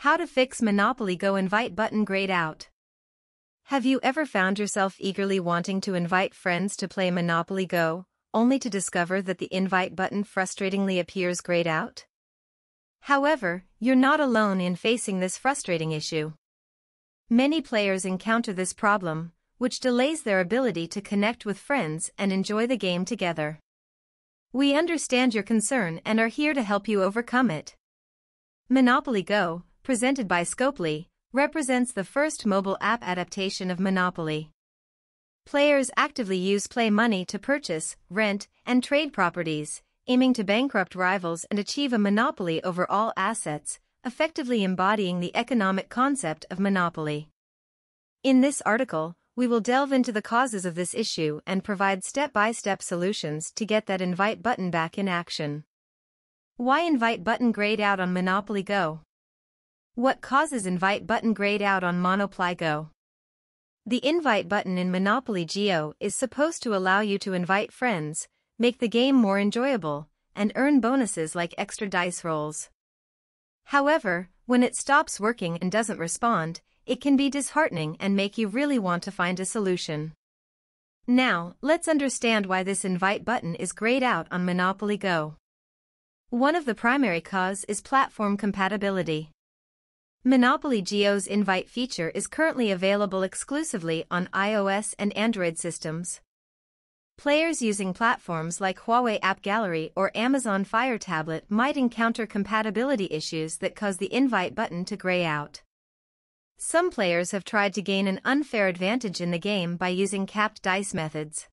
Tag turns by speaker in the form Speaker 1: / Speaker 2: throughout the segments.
Speaker 1: How to fix Monopoly Go invite button grayed out. Have you ever found yourself eagerly wanting to invite friends to play Monopoly Go, only to discover that the invite button frustratingly appears grayed out? However, you're not alone in facing this frustrating issue. Many players encounter this problem, which delays their ability to connect with friends and enjoy the game together. We understand your concern and are here to help you overcome it. Monopoly Go, presented by Scopely, represents the first mobile app adaptation of Monopoly. Players actively use play money to purchase, rent, and trade properties, aiming to bankrupt rivals and achieve a monopoly over all assets, effectively embodying the economic concept of monopoly. In this article, we will delve into the causes of this issue and provide step-by-step -step solutions to get that invite button back in action. Why invite button grayed out on Monopoly Go? What causes invite button grayed out on Monopoly Go? The invite button in Monopoly Go is supposed to allow you to invite friends, make the game more enjoyable, and earn bonuses like extra dice rolls. However, when it stops working and doesn't respond, it can be disheartening and make you really want to find a solution. Now, let's understand why this invite button is grayed out on Monopoly Go. One of the primary cause is platform compatibility. Monopoly Go's invite feature is currently available exclusively on iOS and Android systems. Players using platforms like Huawei App Gallery or Amazon Fire Tablet might encounter compatibility issues that cause the invite button to gray out. Some players have tried to gain an unfair advantage in the game by using capped dice methods.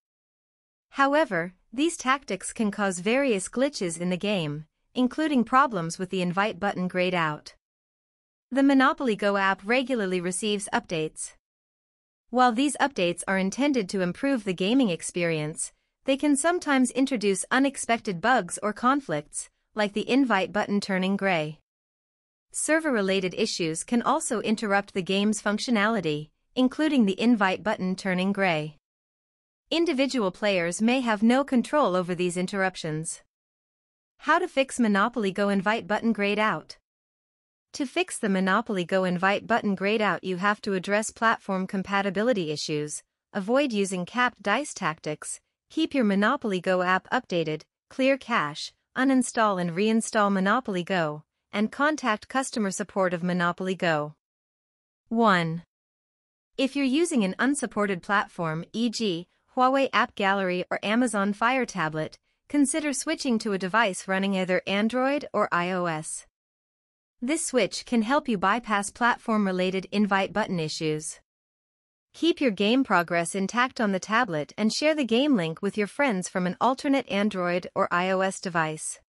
Speaker 1: However, these tactics can cause various glitches in the game, including problems with the invite button grayed out. The Monopoly Go app regularly receives updates. While these updates are intended to improve the gaming experience, they can sometimes introduce unexpected bugs or conflicts, like the invite button turning gray. Server-related issues can also interrupt the game's functionality, including the invite button turning gray. Individual players may have no control over these interruptions. How to fix Monopoly Go invite button grayed out. To fix the Monopoly Go invite button grayed out you have to address platform compatibility issues, avoid using capped dice tactics, keep your Monopoly Go app updated, clear cache, uninstall and reinstall Monopoly Go, and contact customer support of Monopoly Go. 1. If you're using an unsupported platform e.g., Huawei App Gallery or Amazon Fire Tablet, consider switching to a device running either Android or iOS. This switch can help you bypass platform-related invite button issues. Keep your game progress intact on the tablet and share the game link with your friends from an alternate Android or iOS device.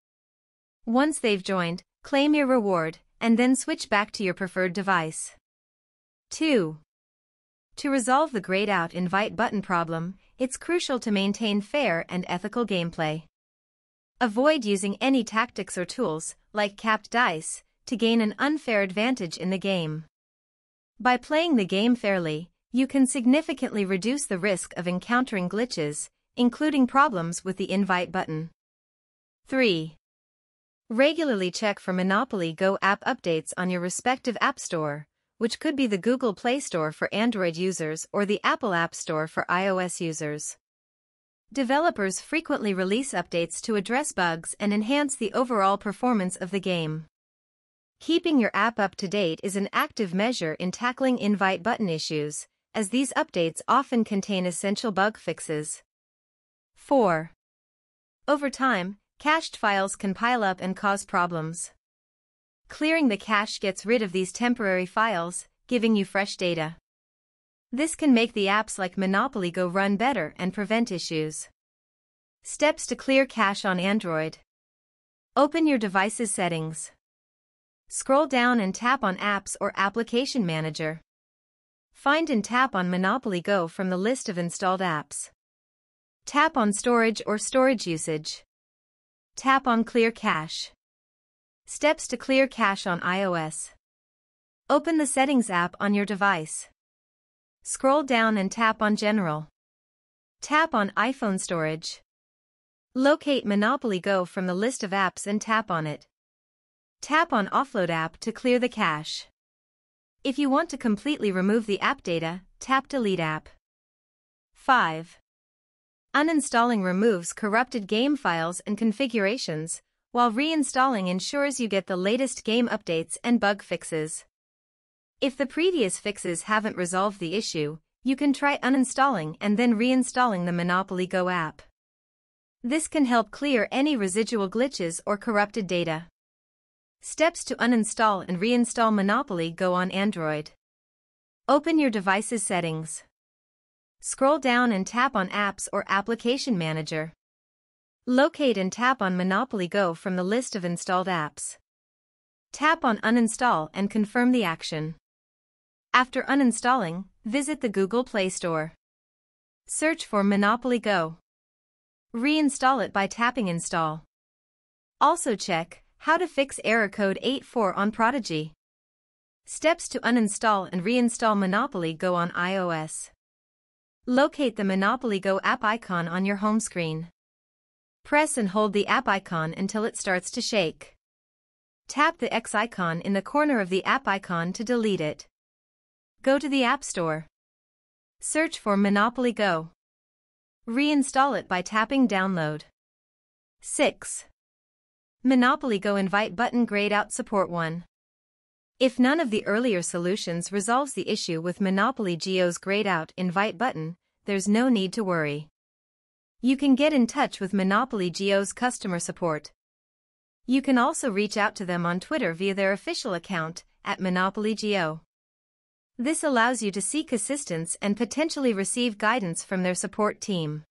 Speaker 1: Once they've joined, claim your reward, and then switch back to your preferred device. 2. To resolve the grayed out invite button problem, it's crucial to maintain fair and ethical gameplay. Avoid using any tactics or tools, like capped dice, to gain an unfair advantage in the game. By playing the game fairly, you can significantly reduce the risk of encountering glitches, including problems with the invite button. 3. Regularly check for Monopoly Go app updates on your respective app store, which could be the Google Play Store for Android users or the Apple App Store for iOS users. Developers frequently release updates to address bugs and enhance the overall performance of the game. Keeping your app up to date is an active measure in tackling invite button issues, as these updates often contain essential bug fixes. 4. Over time, cached files can pile up and cause problems. Clearing the cache gets rid of these temporary files, giving you fresh data. This can make the apps like Monopoly Go run better and prevent issues. Steps to clear cache on Android. Open your device's settings. Scroll down and tap on Apps or Application Manager. Find and tap on Monopoly Go from the list of installed apps. Tap on Storage or Storage Usage. Tap on Clear Cache. Steps to clear cache on iOS. Open the Settings app on your device. Scroll down and tap on General. Tap on iPhone Storage. Locate Monopoly Go from the list of apps and tap on it. Tap on Offload app to clear the cache. If you want to completely remove the app data, tap Delete app. 5. Uninstalling removes corrupted game files and configurations, while reinstalling ensures you get the latest game updates and bug fixes. If the previous fixes haven't resolved the issue, you can try uninstalling and then reinstalling the Monopoly Go app. This can help clear any residual glitches or corrupted data. Steps to uninstall and reinstall Monopoly Go on Android. Open your device's settings. Scroll down and tap on Apps or Application Manager. Locate and tap on Monopoly Go from the list of installed apps. Tap on Uninstall and confirm the action. After uninstalling, visit the Google Play Store. Search for Monopoly Go. Reinstall it by tapping Install. Also check how to fix error code 84 on Prodigy. Steps to uninstall and reinstall Monopoly Go on iOS. Locate the Monopoly Go app icon on your home screen. Press and hold the app icon until it starts to shake. Tap the X icon in the corner of the app icon to delete it. Go to the App Store. Search for Monopoly Go. Reinstall it by tapping Download. 6. Monopoly Go Invite button grayed out support 1. If none of the earlier solutions resolves the issue with Monopoly Go's grayed out invite button, there's no need to worry. You can get in touch with Monopoly Go's customer support. You can also reach out to them on Twitter via their official account, at Monopoly Go. This allows you to seek assistance and potentially receive guidance from their support team.